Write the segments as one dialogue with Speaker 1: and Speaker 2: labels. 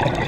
Speaker 1: Thank you.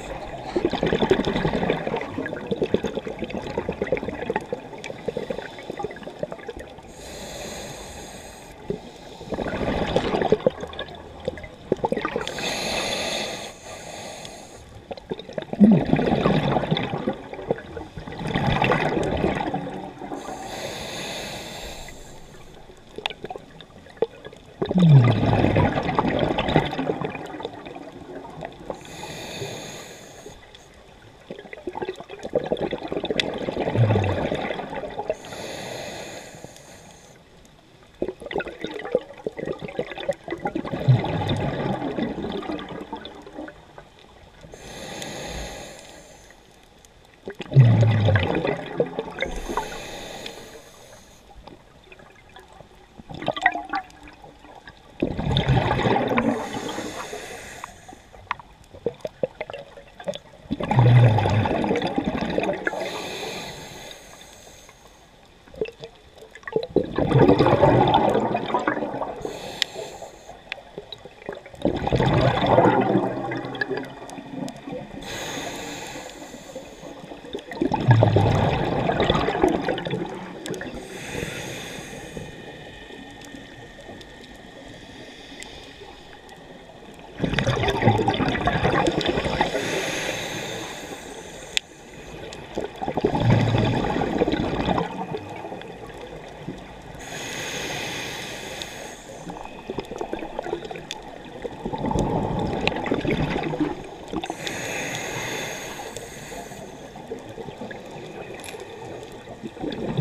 Speaker 1: Yeah.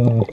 Speaker 1: Oh.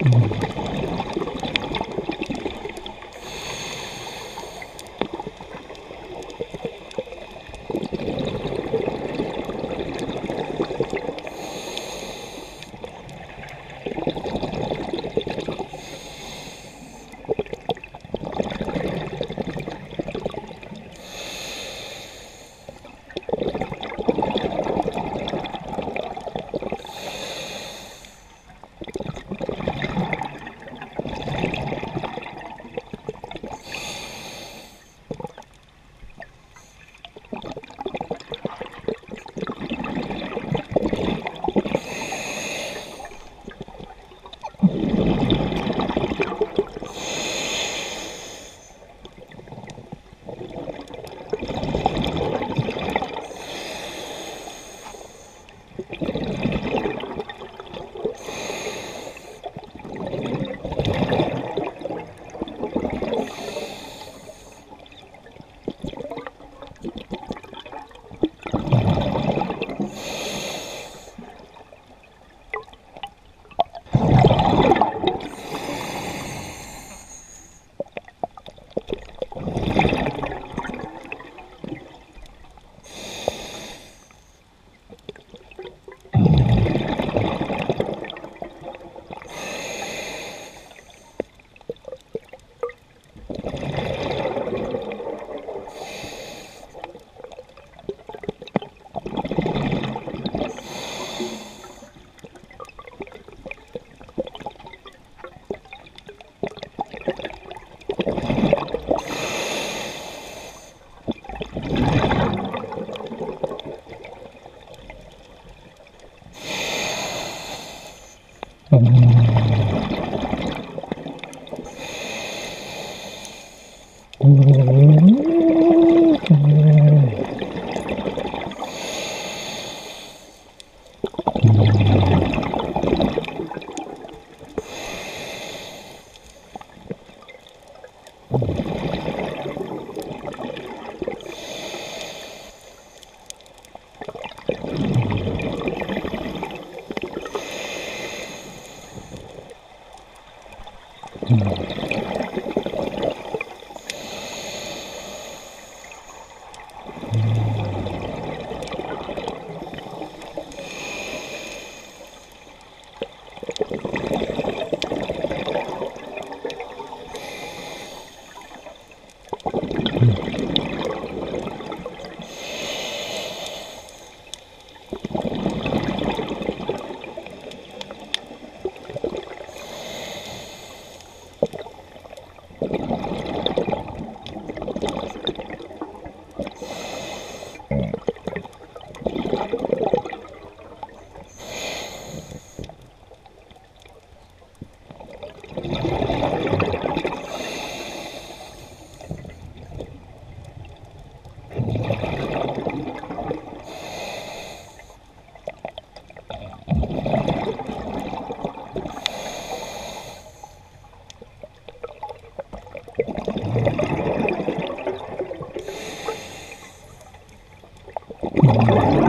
Speaker 2: Mm-hmm. Oh. Hum. Thank you.